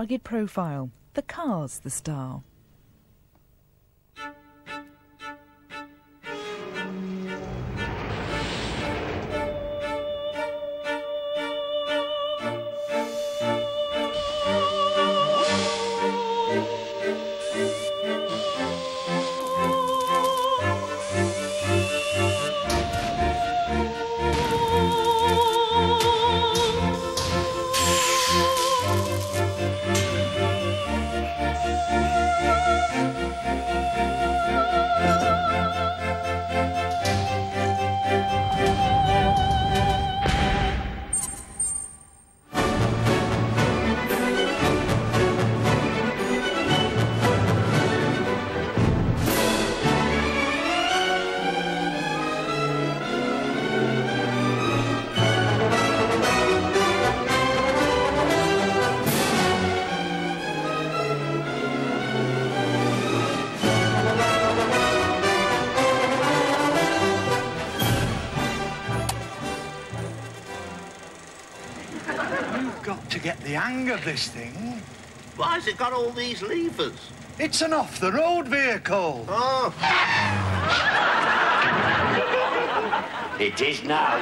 Rugged profile, the car's the star. Hang of this thing. Why has it got all these levers? It's an off-the-road vehicle. Oh. It is now.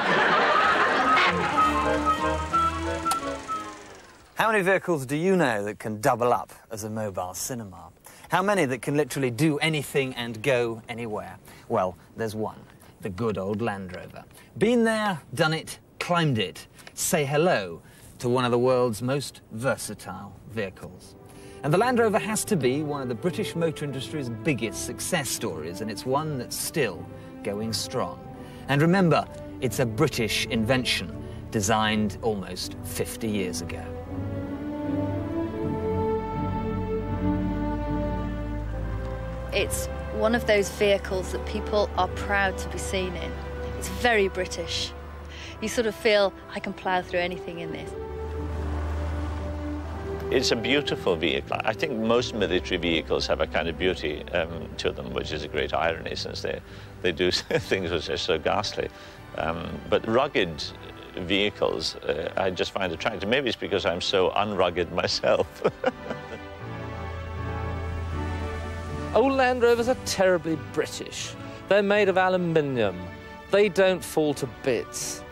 How many vehicles do you know that can double up as a mobile cinema? How many that can literally do anything and go anywhere? Well, there's one, the good old Land Rover. Been there, done it, climbed it. Say hello to one of the world's most versatile vehicles. And the Land Rover has to be one of the British motor industry's biggest success stories, and it's one that's still going strong. And remember, it's a British invention designed almost 50 years ago. It's one of those vehicles that people are proud to be seen in. It's very British. You sort of feel, I can plough through anything in this. It's a beautiful vehicle. I think most military vehicles have a kind of beauty um, to them, which is a great irony since they, they do things which are so ghastly. Um, but rugged vehicles uh, I just find attractive. Maybe it's because I'm so unrugged myself. Old Land Rovers are terribly British. They're made of aluminium. They don't fall to bits.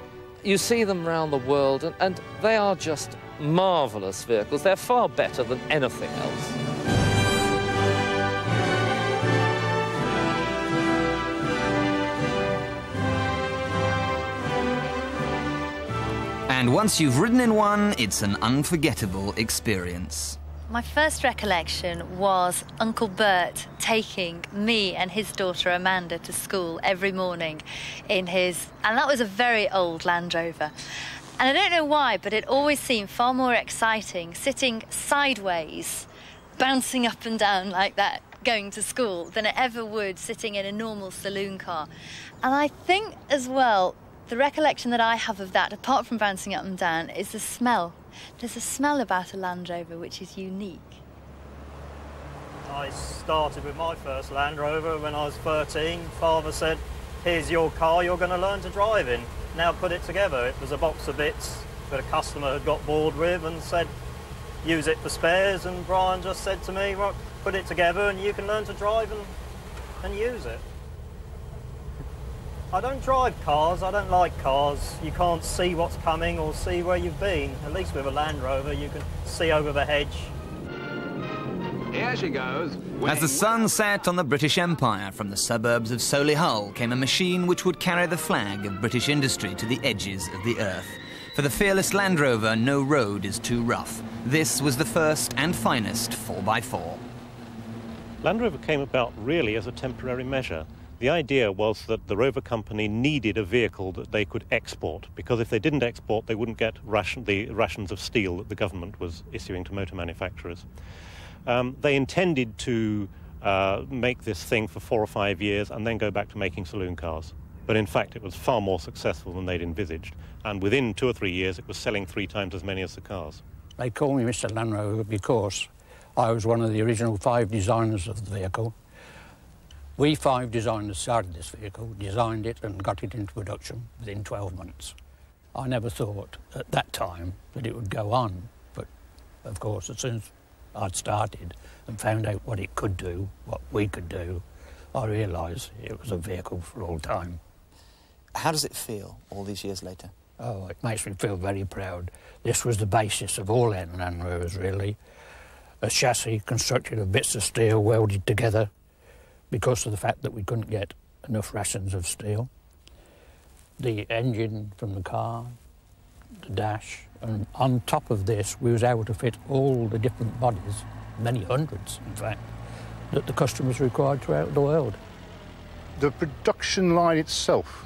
You see them around the world, and, and they are just marvellous vehicles. They're far better than anything else. And once you've ridden in one, it's an unforgettable experience. My first recollection was Uncle Bert taking me and his daughter Amanda to school every morning in his, and that was a very old Land Rover. And I don't know why, but it always seemed far more exciting sitting sideways, bouncing up and down like that, going to school, than it ever would sitting in a normal saloon car. And I think as well, the recollection that I have of that, apart from bouncing up and down, is the smell. There's a smell about a Land Rover which is unique. I started with my first Land Rover when I was 13. Father said, here's your car, you're going to learn to drive in. Now put it together. It was a box of bits that a customer had got bored with and said, use it for spares. And Brian just said to me, put it together and you can learn to drive and, and use it. I don't drive cars, I don't like cars. You can't see what's coming or see where you've been. At least with a Land Rover, you can see over the hedge. Here she goes. As the sun set on the British Empire, from the suburbs of Solihull came a machine which would carry the flag of British industry to the edges of the earth. For the fearless Land Rover, no road is too rough. This was the first and finest 4x4. Land Rover came about really as a temporary measure. The idea was that the Rover Company needed a vehicle that they could export, because if they didn't export, they wouldn't get ration, the rations of steel that the government was issuing to motor manufacturers. Um, they intended to uh, make this thing for four or five years and then go back to making saloon cars. But in fact, it was far more successful than they'd envisaged. And within two or three years, it was selling three times as many as the cars. They call me Mr. Land Rover because I was one of the original five designers of the vehicle. We five designers started this vehicle, designed it and got it into production within 12 months. I never thought at that time that it would go on, but of course, as soon as I'd started and found out what it could do, what we could do, I realised it was a vehicle for all time. How does it feel all these years later? Oh, it makes me feel very proud. This was the basis of all Land Rovers, really. A chassis constructed of bits of steel welded together because of the fact that we couldn't get enough rations of steel. The engine from the car, the dash, and on top of this, we was able to fit all the different bodies, many hundreds, in fact, that the customers required throughout the world. The production line itself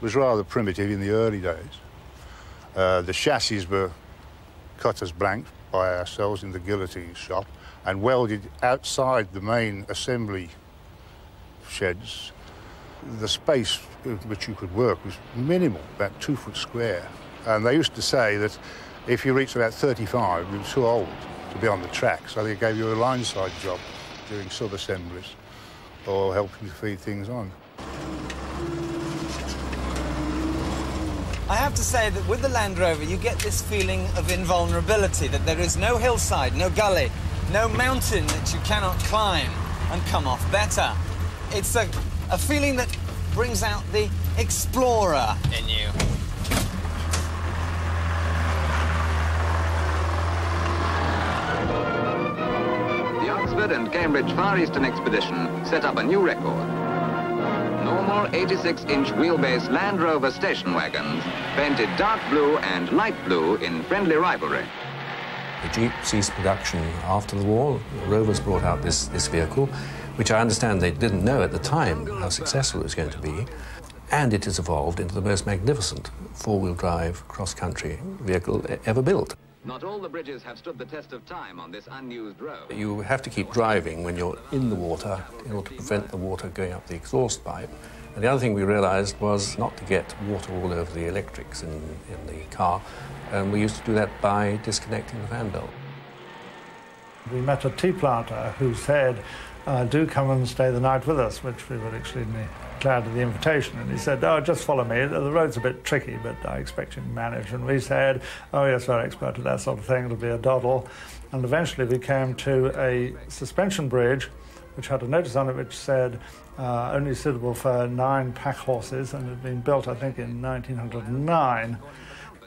was rather primitive in the early days. Uh, the chassis were cut as blank by ourselves in the guillotine shop and welded outside the main assembly sheds. The space in which you could work was minimal, about two foot square. And they used to say that if you reached about 35, you were too old to be on the track, so they gave you a line side job doing sub-assemblies or helping to feed things on. I have to say that with the Land Rover, you get this feeling of invulnerability, that there is no hillside, no gully, no mountain that you cannot climb and come off better. It's a, a feeling that brings out the explorer in you. And Cambridge Far Eastern Expedition set up a new record. Normal 86-inch wheelbase Land Rover station wagons, painted dark blue and light blue in friendly rivalry. The Jeep ceased production after the war. Rovers brought out this, this vehicle, which I understand they didn't know at the time how successful it was going to be. And it has evolved into the most magnificent four-wheel drive cross-country vehicle ever built. Not all the bridges have stood the test of time on this unused road. You have to keep driving when you're in the water in order to prevent the water going up the exhaust pipe. And the other thing we realized was not to get water all over the electrics in, in the car, and we used to do that by disconnecting the fan belt. We met a tea planter who said, uh, do come and stay the night with us, which we were extremely of the invitation. And he said, oh, just follow me. The road's a bit tricky, but I expect you can manage. And we said, oh, yes, we're expert at that sort of thing. It'll be a doddle. And eventually we came to a suspension bridge which had a notice on it which said uh, only suitable for nine pack horses and had been built, I think, in 1909.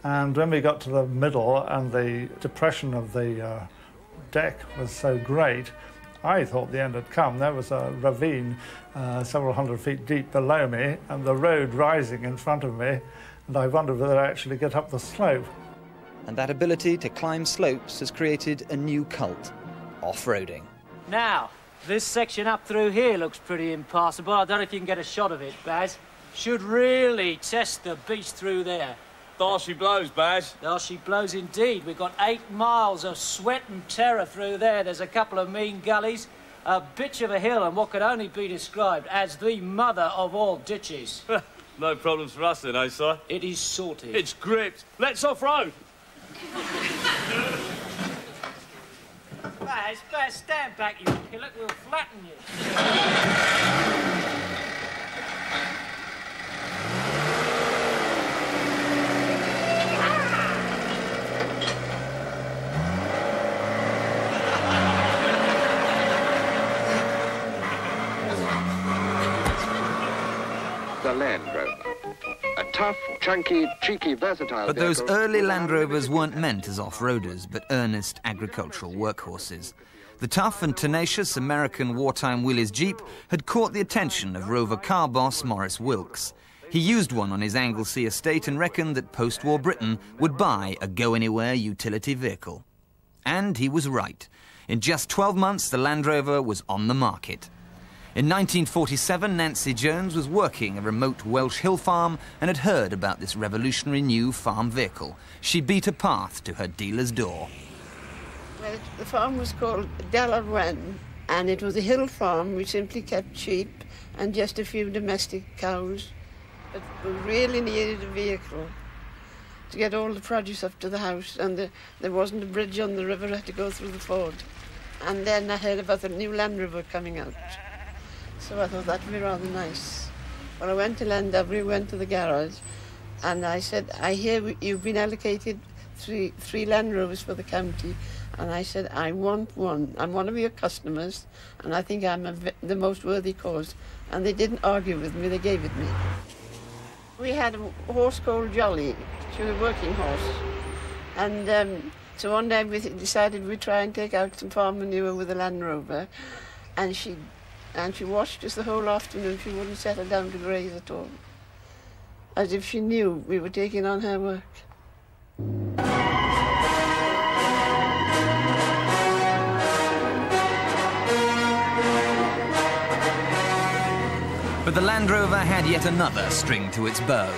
And when we got to the middle and the depression of the uh, deck was so great, I thought the end had come. There was a ravine uh, several hundred feet deep below me and the road rising in front of me, and I wondered whether I'd actually get up the slope. And that ability to climb slopes has created a new cult off-roading. Now, this section up through here looks pretty impassable. I don't know if you can get a shot of it, Baz. Should really test the beast through there. There she blows, Baz. There she blows indeed. We've got eight miles of sweat and terror through there. There's a couple of mean gullies, a bitch of a hill, and what could only be described as the mother of all ditches. no problems for us then, eh, sir? It is sorted. It's gripped. Let's off-road. Baz, Baz, stand back, you pillock. We'll flatten you. The Land Rover. A tough, chunky, cheeky, versatile But those early Land Rovers weren't meant as off-roaders, but earnest agricultural workhorses. The tough and tenacious American wartime Willys Jeep had caught the attention of Rover car boss Maurice Wilks. He used one on his Anglesey estate and reckoned that post-war Britain would buy a go-anywhere utility vehicle. And he was right. In just 12 months, the Land Rover was on the market. In 1947, Nancy Jones was working a remote Welsh hill farm and had heard about this revolutionary new farm vehicle. She beat a path to her dealer's door. Well, the farm was called Delarwen, and it was a hill farm. We simply kept sheep and just a few domestic cows. But we really needed a vehicle to get all the produce up to the house, and the, there wasn't a bridge on the river, I had to go through the ford. And then I heard about the new Land Rover coming out. So I thought that would be rather nice. Well, I went to Land went to the garage, and I said, I hear you've been allocated three, three Land Rovers for the county. And I said, I want one. I'm one of your customers, and I think I'm the most worthy cause. And they didn't argue with me, they gave it me. We had a horse called Jolly. She was a working horse. And um, so one day we decided we'd try and take out some farm manure with a Land Rover. And she, and she watched us the whole afternoon. She wouldn't settle down to graze at all. As if she knew we were taking on her work. But the Land Rover had yet another string to its bow.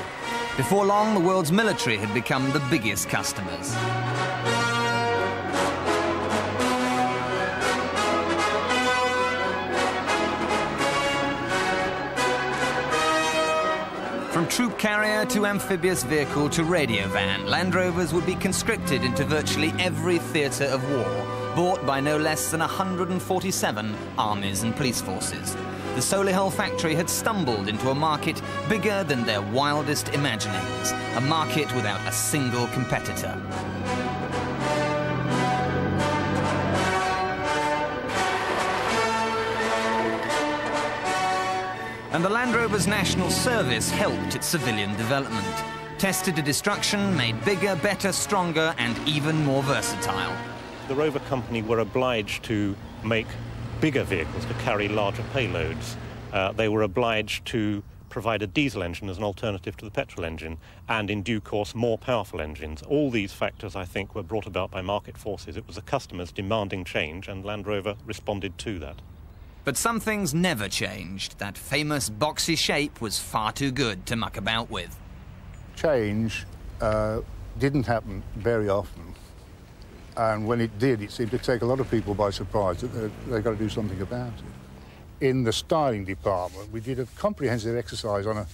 Before long, the world's military had become the biggest customers. From troop carrier to amphibious vehicle to radio van, Land Rovers would be conscripted into virtually every theatre of war, bought by no less than 147 armies and police forces. The Solihull factory had stumbled into a market bigger than their wildest imaginings, a market without a single competitor. And the Land Rover's national service helped its civilian development. Tested to destruction, made bigger, better, stronger, and even more versatile. The Rover Company were obliged to make bigger vehicles to carry larger payloads. Uh, they were obliged to provide a diesel engine as an alternative to the petrol engine, and in due course, more powerful engines. All these factors, I think, were brought about by market forces. It was the customers demanding change, and Land Rover responded to that. But some things never changed. That famous boxy shape was far too good to muck about with. Change uh, didn't happen very often. And when it did, it seemed to take a lot of people by surprise that they- they've got to do something about it. In the styling department, we did a comprehensive exercise on a,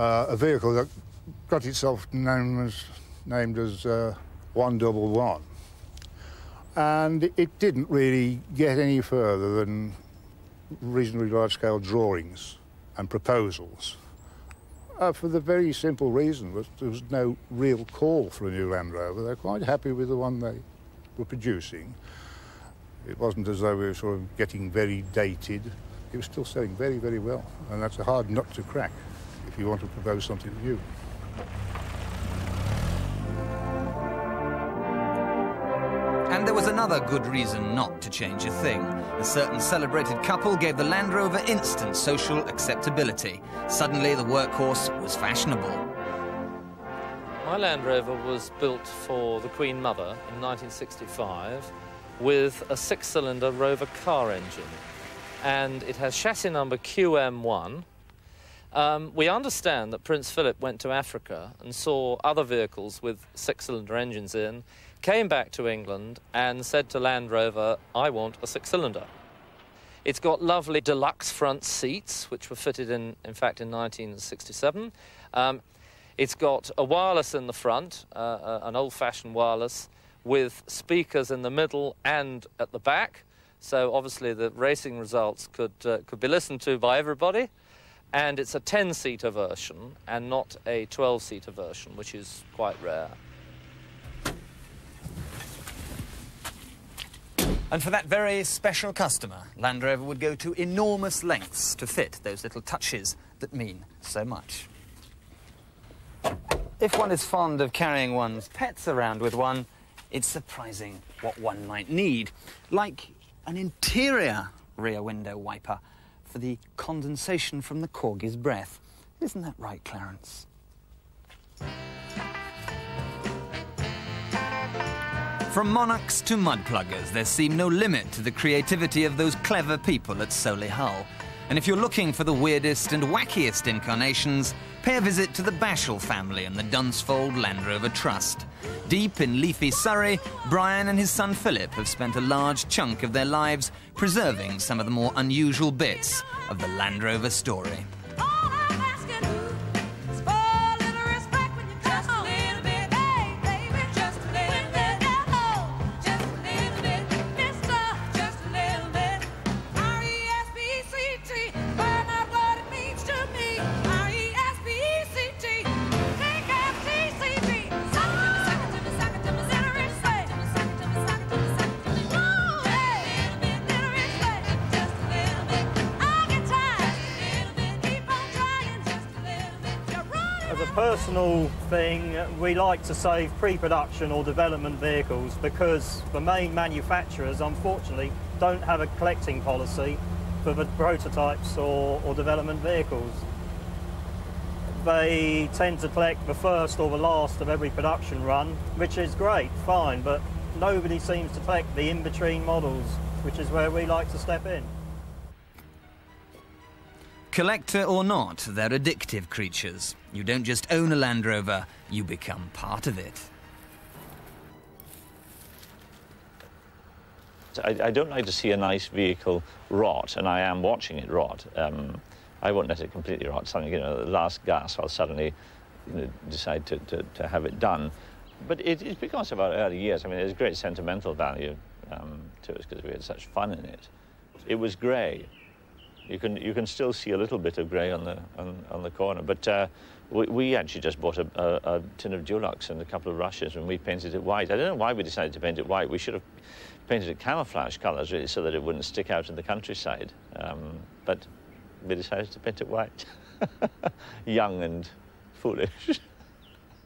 uh, a vehicle that got itself known as, named as uh, 111. And it didn't really get any further than reasonably large-scale drawings and proposals. Uh, for the very simple reason that there was no real call for a new Land Rover. They're quite happy with the one they were producing. It wasn't as though we were sort of getting very dated. It was still selling very, very well. And that's a hard nut to crack if you want to propose something new. Another good reason not to change a thing. A certain celebrated couple gave the Land Rover instant social acceptability. Suddenly, the workhorse was fashionable. My Land Rover was built for the Queen Mother in 1965 with a six-cylinder Rover car engine. And it has chassis number QM1. Um, we understand that Prince Philip went to Africa and saw other vehicles with six-cylinder engines in, came back to England and said to Land Rover, I want a six-cylinder. It's got lovely deluxe front seats, which were fitted in, in fact, in 1967. Um, it's got a wireless in the front, uh, uh, an old-fashioned wireless, with speakers in the middle and at the back. So obviously the racing results could uh, could be listened to by everybody. And it's a 10-seater version and not a 12-seater version, which is quite rare. And for that very special customer, Land Rover would go to enormous lengths to fit those little touches that mean so much. If one is fond of carrying one's pets around with one, it's surprising what one might need, like an interior rear window wiper for the condensation from the corgi's breath. Isn't that right, Clarence? From monarchs to mudpluggers, there seemed no limit to the creativity of those clever people at Solihull. And if you're looking for the weirdest and wackiest incarnations, pay a visit to the Bashall family and the Dunsfold Land Rover Trust. Deep in leafy Surrey, Brian and his son Philip have spent a large chunk of their lives preserving some of the more unusual bits of the Land Rover story. Like to save pre-production or development vehicles because the main manufacturers, unfortunately, don't have a collecting policy for the prototypes or, or development vehicles. They tend to collect the first or the last of every production run, which is great, fine, but nobody seems to collect the in-between models, which is where we like to step in. Collector or not, they're addictive creatures. You don't just own a Land Rover, you become part of it. I, I don't like to see a nice vehicle rot, and I am watching it rot. Um, I won't let it completely rot. Suddenly, you know, the last gas, I'll suddenly you know, decide to, to, to have it done. But it, it's because of our early years. I mean, there's great sentimental value um, to us because we had such fun in it. It was grey. You can, you can still see a little bit of grey on the, on, on the corner. But uh, we, we, actually just bought a, a, a, tin of Dulux and a couple of rushes and we painted it white. I don't know why we decided to paint it white. We should have painted it camouflage colours, really, so that it wouldn't stick out in the countryside. Um, but we decided to paint it white. Young and foolish.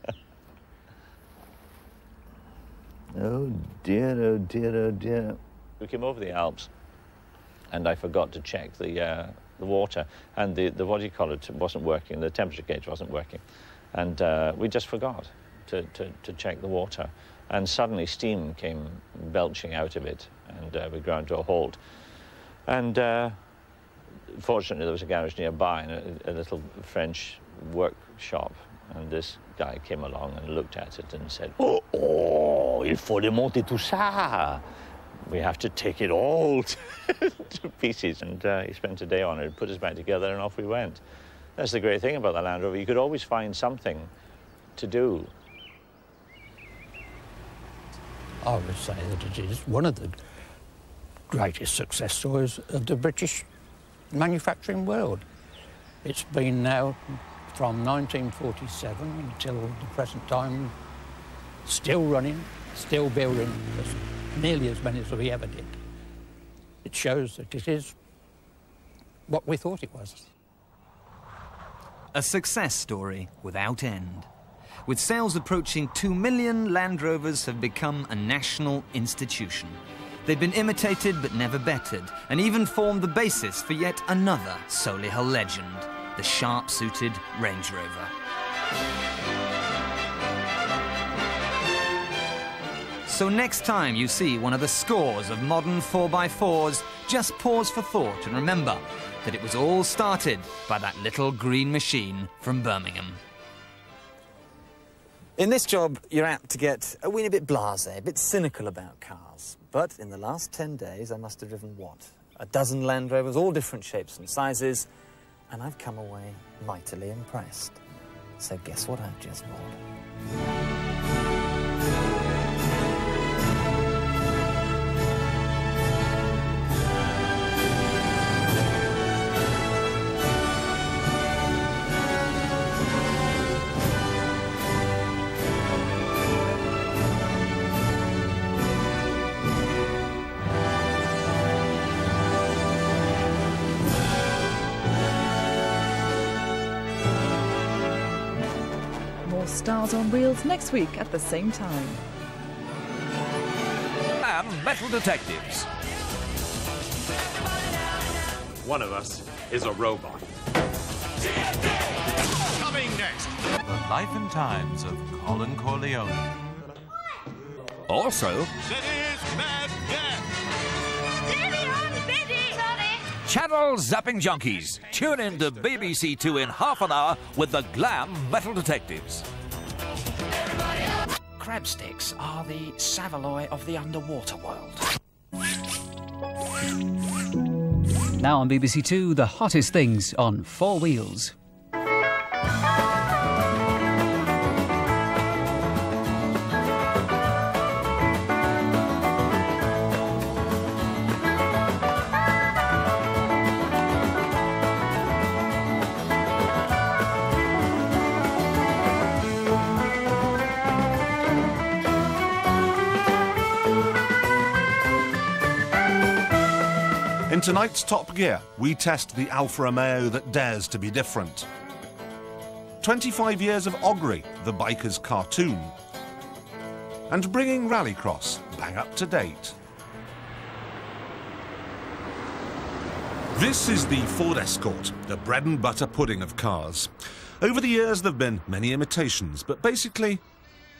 oh dear, oh dear, oh dear. We came over the Alps and I forgot to check the, uh, the water and the, the, what do you call it, wasn't working, the temperature gauge wasn't working. And uh, we just forgot to, to, to, check the water. And suddenly steam came belching out of it and uh, we ground to a halt. And uh, fortunately there was a garage nearby and a, a little French workshop and this guy came along and looked at it and said, Oh, oh il faut démonter tout ça we have to take it all to pieces. And uh, he spent a day on it, put us back together, and off we went. That's the great thing about the Land Rover. You could always find something to do. I would say that it is one of the greatest success stories of the British manufacturing world. It's been now from 1947 until the present time, still running, still building nearly as many as we ever did. It shows that it is what we thought it was. A success story without end. With sales approaching 2 million, Land Rovers have become a national institution. They've been imitated but never bettered, and even formed the basis for yet another Solihull legend, the sharp-suited Range Rover. So next time you see one of the scores of modern 4x4s, just pause for thought and remember that it was all started by that little green machine from Birmingham. In this job, you're apt to get a weeny bit blasé, a bit cynical about cars. But in the last 10 days, I must have driven what? A dozen Land Rovers, all different shapes and sizes, and I've come away mightily impressed. So guess what I've just bought? Stars on Wheels next week at the same time. And Metal Detectives. One of us is a robot. Coming next. The life and times of Colin Corleone. Also, Channel Zapping Junkies. Tune in to BBC Two in half an hour with the Glam Metal Detectives. Crab sticks are the Saveloy of the underwater world. Now on BBC Two, the hottest things on four wheels. In tonight's Top Gear, we test the Alfa Romeo that dares to be different. 25 years of Ogri, the biker's cartoon, and bringing Rallycross bang up to date. This is the Ford Escort, the bread and butter pudding of cars. Over the years, there have been many imitations, but basically,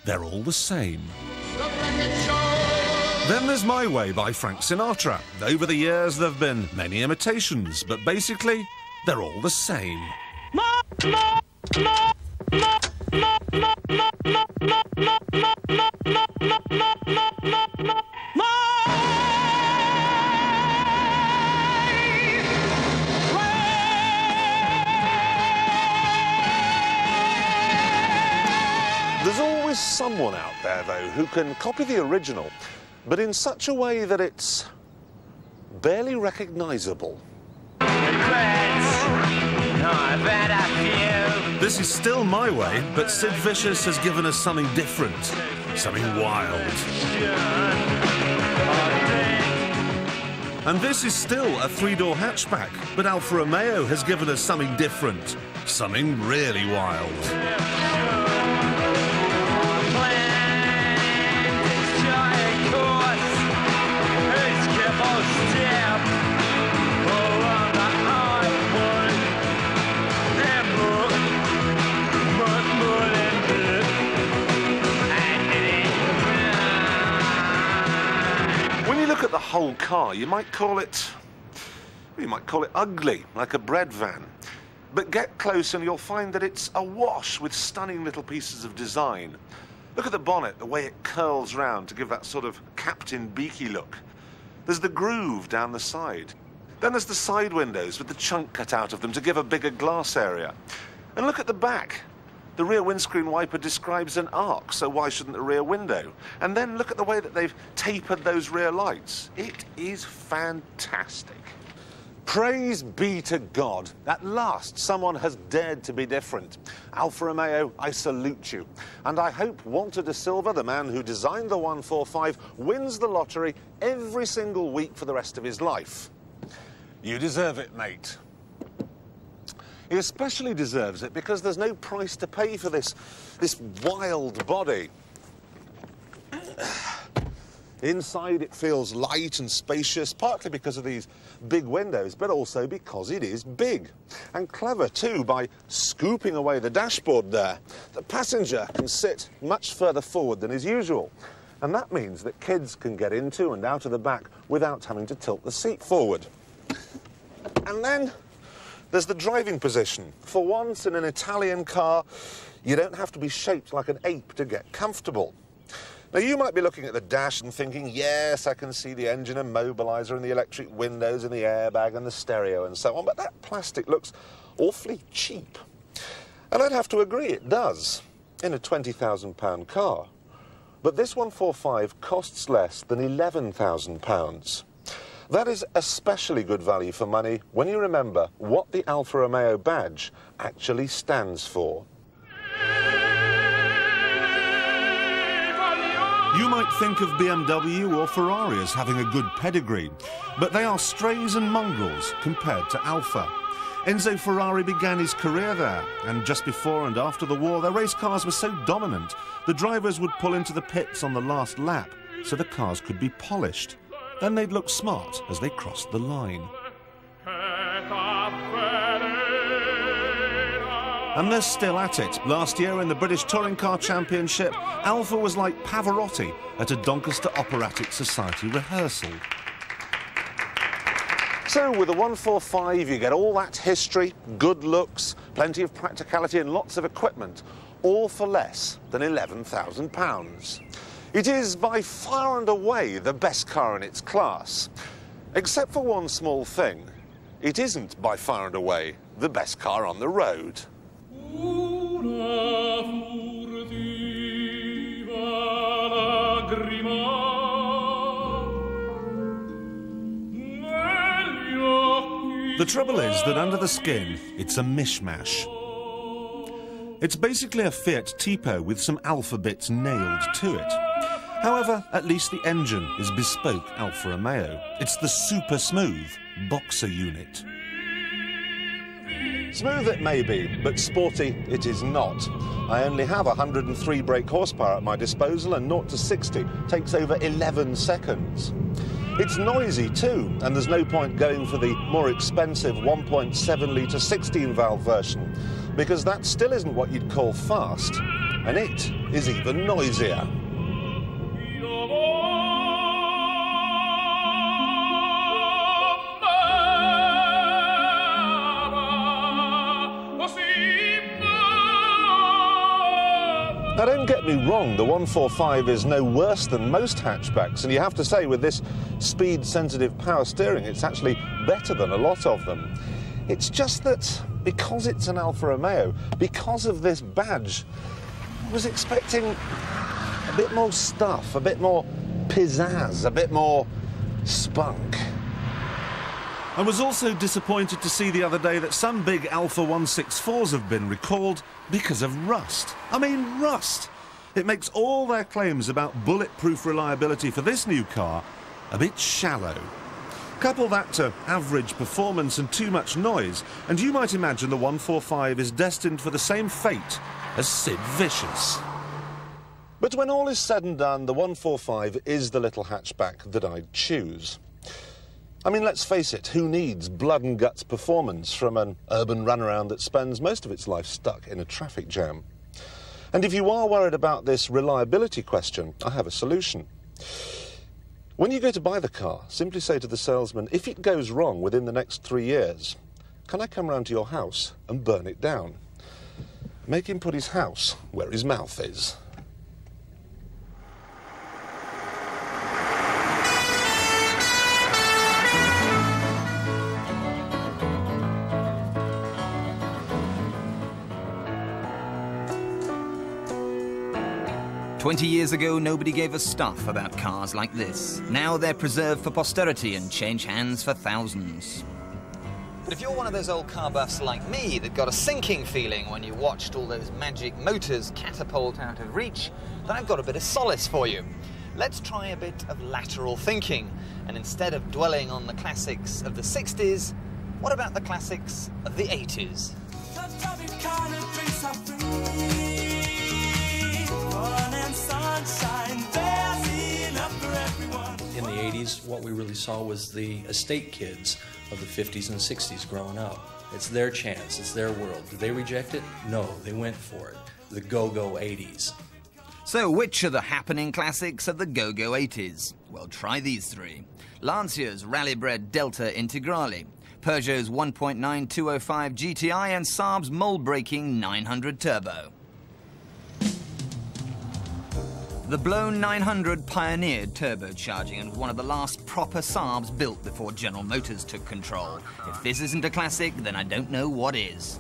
they're all the same. Then there's My Way by Frank Sinatra. Over the years, there have been many imitations, but basically, they're all the same. There's always someone out there, though, who can copy the original, but in such a way that it's barely recognisable. This is still my way, but Sid Vicious has given us something different, something wild. And this is still a three-door hatchback, but Alfa Romeo has given us something different, something really wild. Whole car, you might call it. You might call it ugly, like a bread van. But get close and you'll find that it's awash with stunning little pieces of design. Look at the bonnet, the way it curls round to give that sort of Captain Beaky look. There's the groove down the side. Then there's the side windows with the chunk cut out of them to give a bigger glass area. And look at the back. The rear windscreen wiper describes an arc, so why shouldn't the rear window? And then look at the way that they've tapered those rear lights. It is fantastic. Praise be to God. At last, someone has dared to be different. Alfa Romeo, I salute you. And I hope Walter de Silva, the man who designed the 145, wins the lottery every single week for the rest of his life. You deserve it, mate. He especially deserves it because there's no price to pay for this, this wild body. Inside it feels light and spacious, partly because of these big windows, but also because it is big. And clever too, by scooping away the dashboard there. The passenger can sit much further forward than is usual. And that means that kids can get into and out of the back without having to tilt the seat forward. And then there's the driving position. For once in an Italian car, you don't have to be shaped like an ape to get comfortable. Now, you might be looking at the dash and thinking, yes, I can see the engine immobiliser and the electric windows and the airbag and the stereo and so on, but that plastic looks awfully cheap. And I'd have to agree, it does, in a £20,000 car. But this 145 costs less than £11,000. That is especially good value for money when you remember what the Alfa Romeo badge actually stands for. You might think of BMW or Ferrari as having a good pedigree, but they are strays and mongrels compared to Alfa. Enzo Ferrari began his career there, and just before and after the war, their race cars were so dominant, the drivers would pull into the pits on the last lap so the cars could be polished. Then they'd look smart as they crossed the line. And they're still at it. Last year in the British Touring Car Championship, Alfa was like Pavarotti at a Doncaster Operatic Society rehearsal. So with a 145, you get all that history, good looks, plenty of practicality and lots of equipment, all for less than £11,000. It is by far and away the best car in its class. Except for one small thing. It isn't by far and away the best car on the road. The trouble is that under the skin, it's a mishmash. It's basically a Fiat Tipo with some Alfa bits nailed to it. However, at least the engine is bespoke Alfa Romeo. It's the super smooth Boxer unit. Smooth it may be, but sporty it is not. I only have 103 brake horsepower at my disposal and 0 to 60 takes over 11 seconds. It's noisy too, and there's no point going for the more expensive 1.7 litre 16 valve version, because that still isn't what you'd call fast, and it is even noisier. Now, don't get me wrong, the 145 is no worse than most hatchbacks, and you have to say, with this speed sensitive power steering, it's actually better than a lot of them. It's just that because it's an Alfa Romeo, because of this badge, I was expecting bit more stuff, a bit more pizzazz, a bit more spunk. I was also disappointed to see the other day that some big Alfa 164s have been recalled because of rust. I mean, rust. It makes all their claims about bulletproof reliability for this new car a bit shallow. Couple that to average performance and too much noise, and you might imagine the 145 is destined for the same fate as Sid Vicious. But when all is said and done, the 145 is the little hatchback that I'd choose. I mean, let's face it, who needs blood and guts performance from an urban runaround that spends most of its life stuck in a traffic jam? And if you are worried about this reliability question, I have a solution. When you go to buy the car, simply say to the salesman, if it goes wrong within the next three years, can I come round to your house and burn it down? Make him put his house where his mouth is. Twenty years ago, nobody gave a stuff about cars like this. Now they're preserved for posterity and change hands for thousands. But if you're one of those old car buffs like me that got a sinking feeling when you watched all those magic motors catapult out of reach, then I've got a bit of solace for you. Let's try a bit of lateral thinking, and instead of dwelling on the classics of the 60s, what about the classics of the 80s? In the 80s, what we really saw was the estate kids of the 50s and 60s growing up. It's their chance, it's their world. Did they reject it? No, they went for it. The go go 80s. So, which are the happening classics of the go go 80s? Well, try these three Lancia's Rallybred Delta Integrale, Peugeot's 1.9205 GTI, and Saab's mold breaking 900 Turbo. The blown 900 pioneered turbocharging and one of the last proper Saabs built before General Motors took control. If this isn't a classic, then I don't know what is.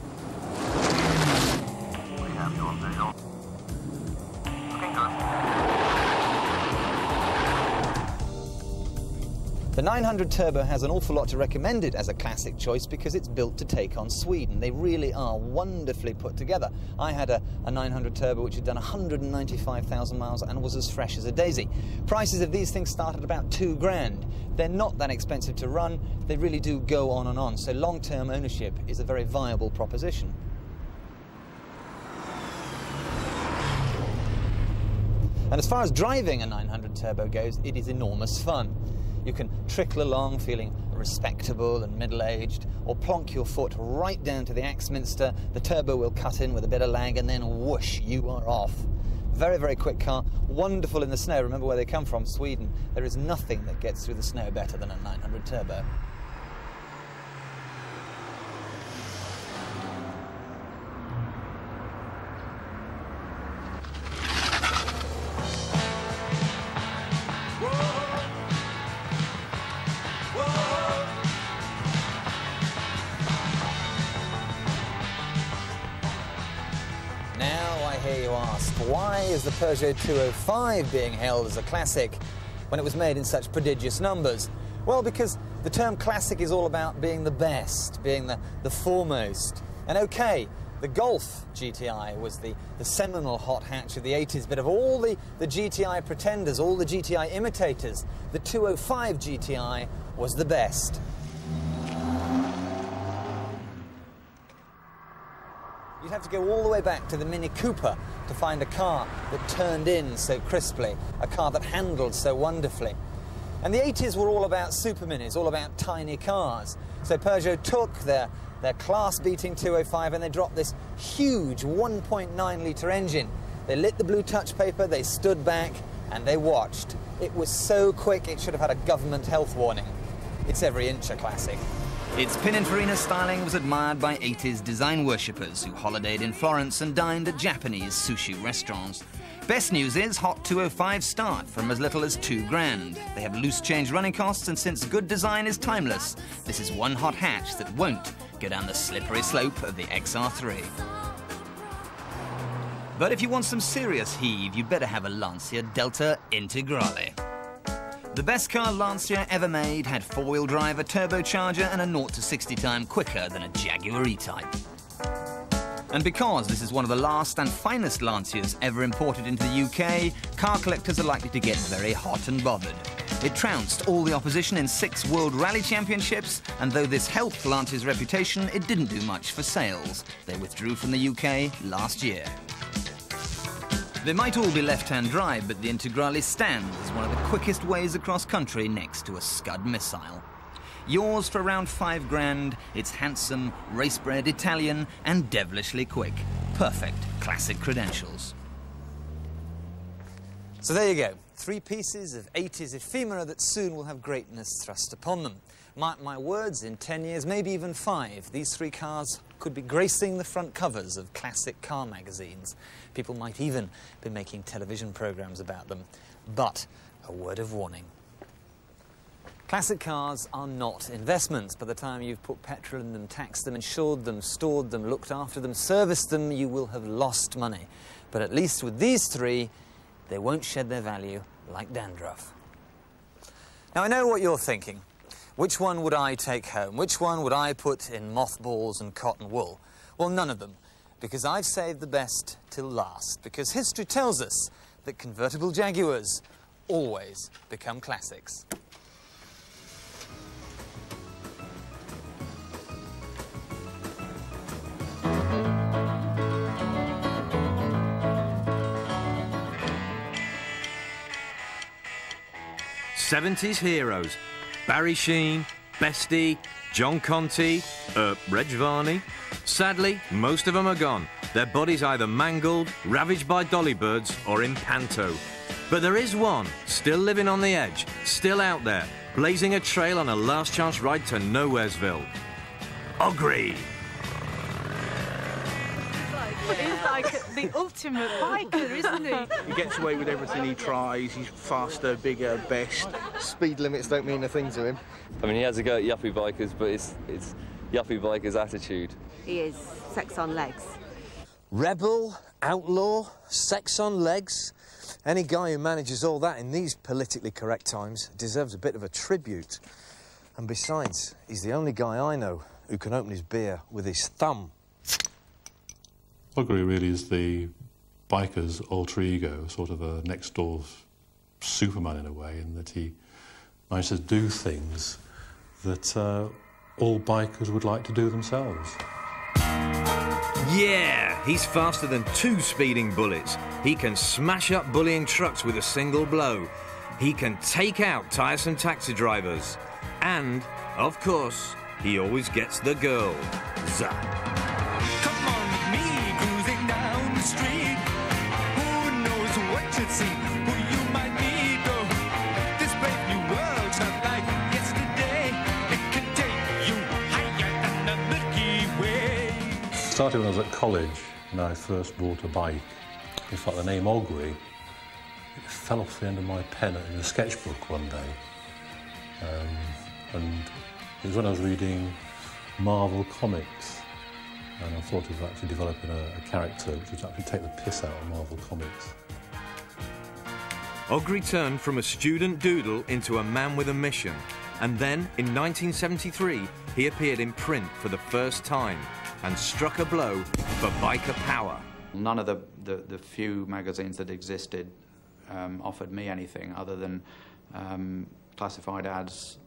The 900 Turbo has an awful lot to recommend it as a classic choice because it's built to take on Sweden. They really are wonderfully put together. I had a, a 900 Turbo which had done 195,000 miles and was as fresh as a daisy. Prices of these things start at about two grand. They're not that expensive to run. They really do go on and on. So long-term ownership is a very viable proposition. And as far as driving a 900 Turbo goes, it is enormous fun. You can trickle along feeling respectable and middle aged, or plonk your foot right down to the Axminster. The turbo will cut in with a bit of lag, and then whoosh, you are off. Very, very quick car, wonderful in the snow. Remember where they come from, Sweden. There is nothing that gets through the snow better than a 900 Turbo. Peugeot 205 being hailed as a classic when it was made in such prodigious numbers? Well, because the term classic is all about being the best, being the, the foremost. And okay, the Golf GTI was the, the seminal hot hatch of the 80s, but of all the, the GTI pretenders, all the GTI imitators, the 205 GTI was the best. You'd have to go all the way back to the Mini Cooper to find a car that turned in so crisply, a car that handled so wonderfully. And the 80s were all about super minis, all about tiny cars. So Peugeot took their, their class-beating 205 and they dropped this huge 1.9 litre engine. They lit the blue touch paper, they stood back, and they watched. It was so quick it should have had a government health warning. It's every inch a classic. Its Pininfarina styling was admired by 80s design worshippers who holidayed in Florence and dined at Japanese sushi restaurants. Best news is Hot 205 start from as little as two grand. They have loose change running costs, and since good design is timeless, this is one hot hatch that won't go down the slippery slope of the XR3. But if you want some serious heave, you'd better have a Lancia Delta Integrale. The best car Lancia ever made had four-wheel drive, a turbocharger, and a 0 to 60 time quicker than a Jaguar E-Type. And because this is one of the last and finest Lancias ever imported into the UK, car collectors are likely to get very hot and bothered. It trounced all the opposition in six World Rally Championships, and though this helped Lancia's reputation, it didn't do much for sales. They withdrew from the UK last year. They might all be left-hand drive, but the Integrale stands as one of the quickest ways across country next to a Scud missile. Yours for around five grand, it's handsome, race-bred Italian, and devilishly quick. Perfect classic credentials. So there you go. Three pieces of 80s ephemera that soon will have greatness thrust upon them. Mark my words, in 10 years, maybe even five, these three cars could be gracing the front covers of classic car magazines. People might even be making television programs about them. But a word of warning. Classic cars are not investments. By the time you've put petrol in them, taxed them, insured them, stored them, looked after them, serviced them, you will have lost money. But at least with these three, they won't shed their value like dandruff. Now, I know what you're thinking. Which one would I take home? Which one would I put in mothballs and cotton wool? Well, none of them, because I've saved the best till last. Because history tells us that convertible Jaguars always become classics. Seventies heroes. Barry Sheene, Bestie, John Conteh, uh, Reg Varney. Sadly, most of them are gone. Their bodies either mangled, ravaged by dolly birds, or in panto. But there is one, still living on the edge, still out there, blazing a trail on a last chance ride to Nowheresville. Ogri! He's like the ultimate biker, isn't he? He gets away with everything he tries. He's faster, bigger, best. Speed limits don't mean a thing to him. I mean, he has a go at yuppie bikers, but it's, it's yuppie bikers' attitude. He is sex on legs. Rebel, outlaw, sex on legs. Any guy who manages all that in these politically correct times deserves a bit of a tribute. And besides, he's the only guy I know who can open his beer with his thumb. Ogri really is the biker's alter ego, sort of a next door Superman in a way, in that he manages to do things that uh, all bikers would like to do themselves. Yeah, he's faster than two speeding bullets. He can smash up bullying trucks with a single blow. He can take out tiresome taxi drivers. And, of course, he always gets the girl. Zah. Started when I was at college and I first bought a bike. In fact, the name Ogri it fell off the end of my pen in a sketchbook one day. Um, and it was when I was reading Marvel Comics and I thought of actually developing a, a character which would actually take the piss out of Marvel Comics. Ogri turned from a student doodle into a man with a mission. And then, in 1973, he appeared in print for the first time and struck a blow for biker power. None of the, the, the few magazines that existed um, offered me anything other than um, classified ads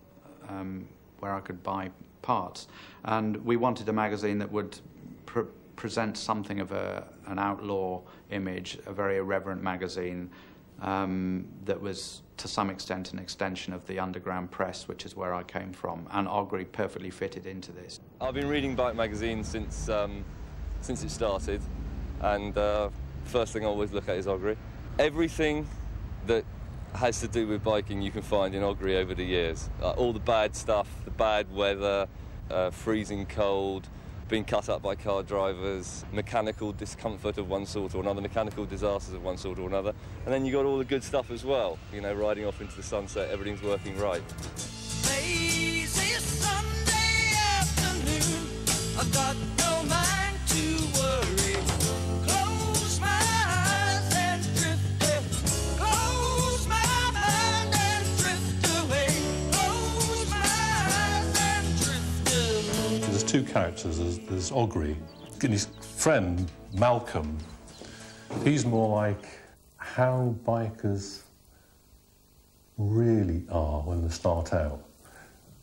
um, where I could buy parts. And we wanted a magazine that would pr present something of a, an outlaw image, a very irreverent magazine um, that was to some extent an extension of the underground press, which is where I came from, and Ogri perfectly fitted into this. I've been reading Bike magazine since um, since it started, and uh, first thing I always look at is Ogri. Everything that has to do with biking you can find in Ogri over the years. Uh, all the bad stuff, the bad weather, uh, freezing cold, being cut up by car drivers, mechanical discomfort of one sort or another, mechanical disasters of one sort or another. And then you got all the good stuff as well, you know, riding off into the sunset, everything's working right. Lazy Sunday afternoon, I've got no mind to worry. Two characters. There's, there's Ogri and his friend Malcolm. He's more like how bikers really are when they start out.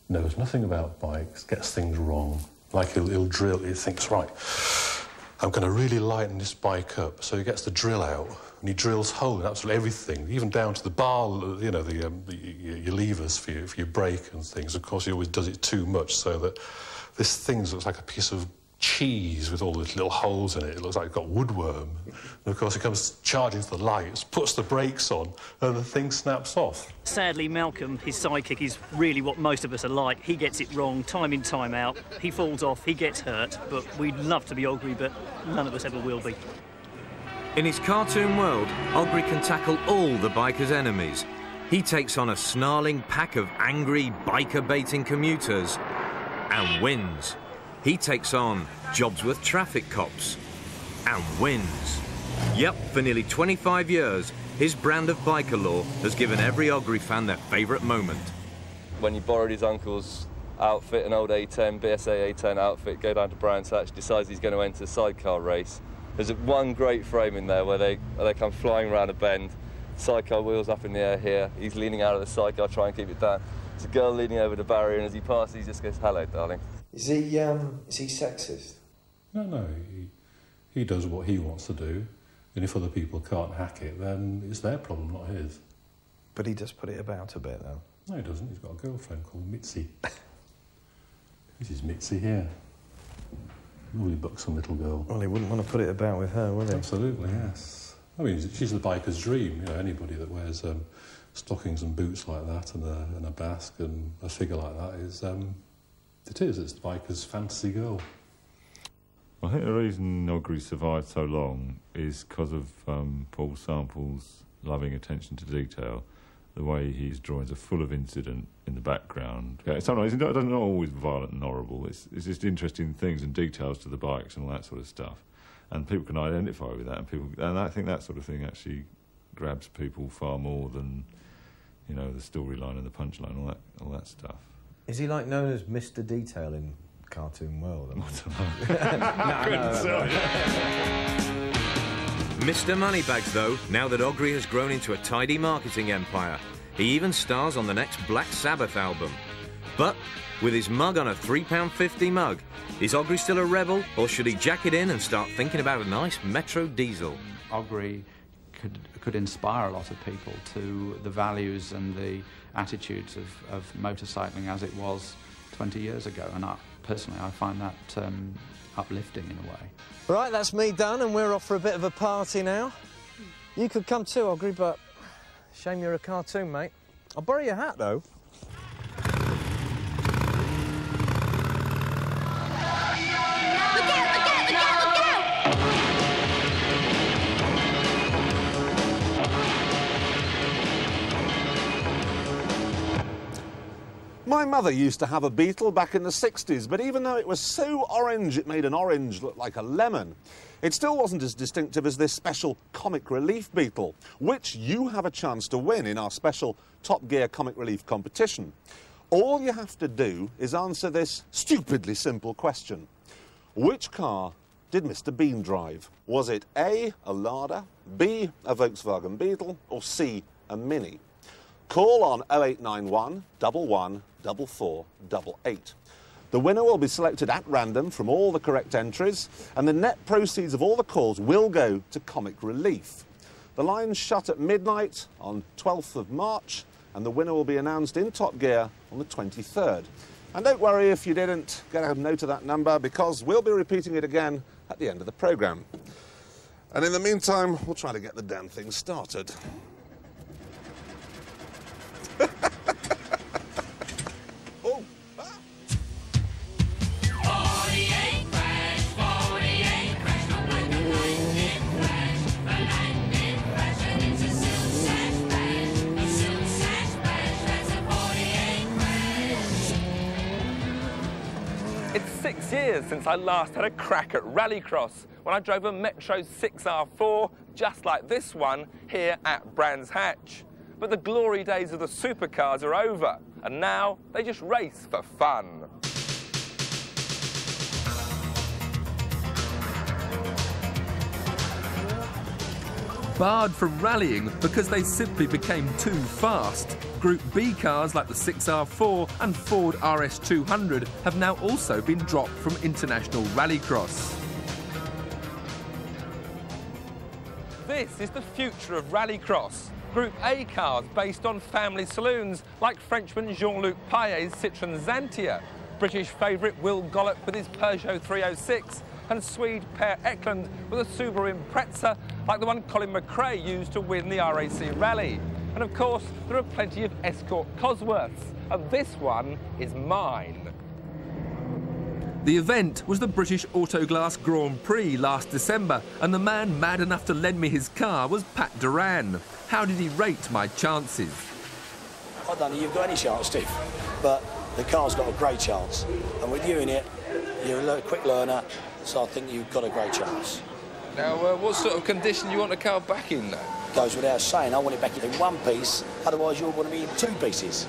Knows nothing about bikes, gets things wrong. Like he'll, he'll drill, he thinks, right, I'm going to really lighten this bike up. So he gets the drill out and he drills hole in absolutely everything, even down to the bar, you know, the, um, the your, levers for for your brake and things. Of course, he always does it too much so that this thing looks like a piece of cheese with all these little holes in it. It looks like it's got woodworm. And of course, it comes charging to the lights, puts the brakes on, and the thing snaps off. Sadly, Malcolm, his sidekick, is really what most of us are like. He gets it wrong time in, time out. He falls off, he gets hurt, but we'd love to be Ogri, but none of us ever will be. In his cartoon world, Ogri can tackle all the biker's enemies. He takes on a snarling pack of angry, biker-baiting commuters and wins. He takes on Jobsworth traffic cops and wins. Yep, for nearly 25 years, his brand of biker law has given every Ogri fan their favourite moment. When he borrowed his uncle's outfit, an old A10, BSA A10 outfit, go down to Brands Hatch, decides he's going to enter a sidecar race. There's one great frame in there where they, where they come flying around a bend, sidecar wheels up in the air here, he's leaning out of the sidecar, trying to keep it down. There's a girl leaning over the barrier, and as he passes, he just goes, hello, darling. Is he um is he sexist? No, no, he, he does what he wants to do, and if other people can't hack it, then it's their problem, not his. But he does put it about a bit though. No, he doesn't. He's got a girlfriend called Mitzi. this is Mitzi here. Lovely buxom little girl. Well, he wouldn't want to put it about with her, would he? Absolutely, yes. I mean, she's the biker's dream. You know, anybody that wears um, stockings and boots like that and a, and a basque and a figure like that is, um, it is. It's the biker's fantasy girl. I think the reason Ogri survived so long is because of um, Paul Sample's loving attention to detail. The way his drawings are full of incident in the background. Yeah, sometimes it's not, it's not always violent and horrible. It's, it's just interesting things and details to the bikes and all that sort of stuff. And people can identify with that. And people, and I think that sort of thing actually grabs people far more than, you know, the storyline and the punchline, all that, all that stuff. Is he like known as Mr. Detail in cartoon world? I mean- Couldn't tell Mr. Moneybags, though, now that Ogri has grown into a tidy marketing empire. He even stars on the next Black Sabbath album. But with his mug on a £3.50 mug, is Ogri still a rebel, or should he jack it in and start thinking about a nice Metro diesel? Ogri could, could inspire a lot of people to the values and the attitudes of, of motorcycling as it was 20 years ago. And I, personally, I find that um, uplifting in a way. Right, that's me done, and we're off for a bit of a party now. You could come too, Ogri, but shame you're a cartoon, mate. I'll borrow your hat, though. My mother used to have a beetle back in the 60s, but even though it was so orange it made an orange look like a lemon, it still wasn't as distinctive as this special comic relief beetle, which you have a chance to win in our special Top Gear comic relief competition. All you have to do is answer this stupidly simple question. Which car did Mr. Bean drive? Was it A, a Lada, B, a Volkswagen Beetle, or C, a Mini? Call on 0891 11 44 88. The winner will be selected at random from all the correct entries, and the net proceeds of all the calls will go to Comic Relief. The lines shut at midnight on 12th of March, and the winner will be announced in Top Gear on the 23rd. And don't worry if you didn't get a note of that number, because we'll be repeating it again at the end of the programme. And in the meantime, we'll try to get the damn thing started. since I last had a crack at Rallycross when I drove a Metro 6R4 just like this one here at Brands Hatch. But the glory days of the supercars are over and now they just race for fun. Barred from rallying because they simply became too fast. Group B cars like the 6R4 and Ford RS200 have now also been dropped from international rallycross. This is the future of rallycross. Group A cars based on family saloons like Frenchman Jean-Luc Pailler's Citroën Xantia, British favourite Will Gollop with his Peugeot 306, and Swede Per Eklund with a Subaru Impreza like the one Colin McRae used to win the RAC Rally. And of course, there are plenty of Escort Cosworths, and this one is mine. The event was the British Autoglass Grand Prix last December, and the man mad enough to lend me his car was Pat Doran. How did he rate my chances? I don't think you've got any chance, Steve. But the car's got a great chance. And with you in it, you're a quick learner, so I think you've got a great chance. Now, uh, what sort of condition do you want the car back in, though? Goes without saying, I want it back in one piece, otherwise you're going to be in two pieces.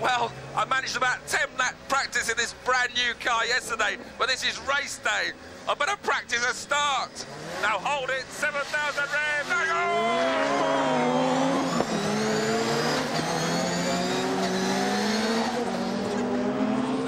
Well, I managed about 10 lap practice in this brand new car yesterday, but this is race day. I better practice a start. Now hold it, 7,000 rev,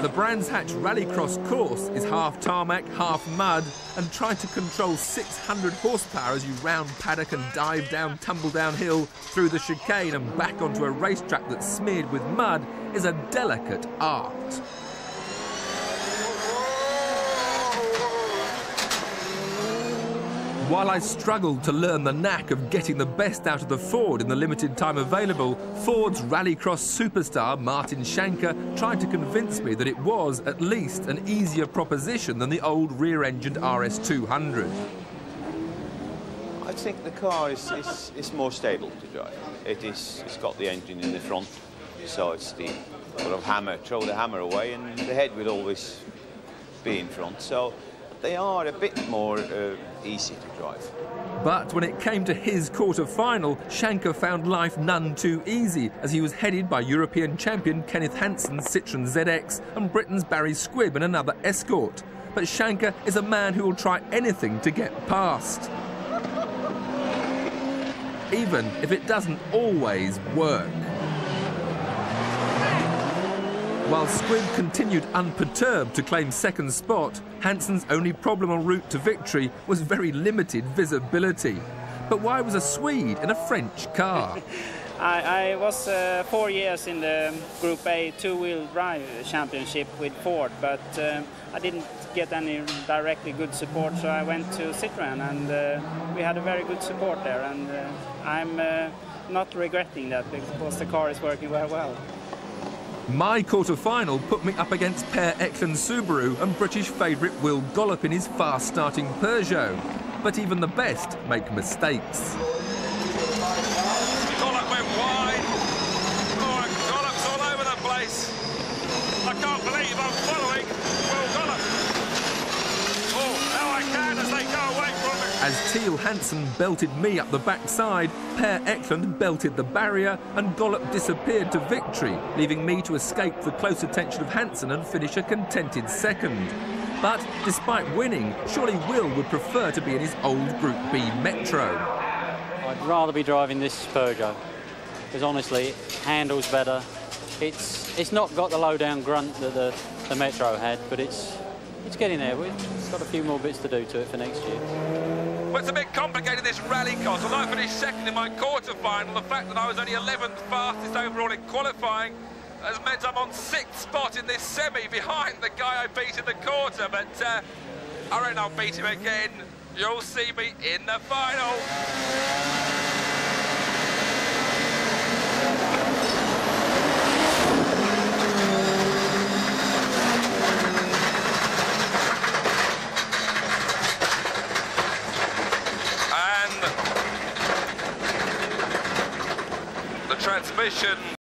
The Brands Hatch Rallycross course is half tarmac, half mud, and trying to control 600 horsepower as you round paddock and dive down, tumble downhill through the chicane and back onto a racetrack that's smeared with mud is a delicate art. While I struggled to learn the knack of getting the best out of the Ford in the limited time available, Ford's rallycross superstar Martin Schanche tried to convince me that it was at least an easier proposition than the old rear-engined RS200. I think the car is, is, is more stable to drive. It is, it's got the engine in the front, so it's the sort of hammer, throw the hammer away, and the head will always be in front. So they are a bit more uh, easy to drive. But when it came to his quarter-final, Schanche found life none too easy as he was headed by European champion Kenneth Hansen's Citroën ZX and Britain's Barry Squibb in another Escort. But Schanche is a man who will try anything to get past. Even if it doesn't always work. While Squibb continued unperturbed to claim second spot, Hansen's only problem en route to victory was very limited visibility. But why was a Swede in a French car? I, I was uh, four years in the Group A two-wheel drive championship with Ford, but uh, I didn't get any directly good support, so I went to Citroën, and uh, we had a very good support there, and uh, I'm uh, not regretting that because the car is working very well. My quarter-final put me up against Per Eklund Subaru and British favourite Will Gollop in his fast-starting Peugeot. But even the best make mistakes. Gollop went wide. Oh, and Gollop's all over the place. I can't believe I'm following Will Gollop. Oh, now I can as they go away from me. As Teal Hansen belted me up the backside, Per Eklund belted the barrier and Gollop disappeared to victory, leaving me to escape the close attention of Hansen and finish a contented second. But despite winning, surely Will would prefer to be in his old Group B Metro. I'd rather be driving this Peugeot because honestly, it handles better, It's it's not got the low down grunt that the, the Metro had, but it's it's getting there. We've got a few more bits to do to it for next year. Well, it's a bit complicated, this rally course. Although I finished second in my quarter final, the fact that I was only 11th fastest overall in qualifying has meant I'm on sixth spot in this semi behind the guy I beat in the quarter. But uh, I reckon I'll beat him again. You'll see me in the final. And the transmission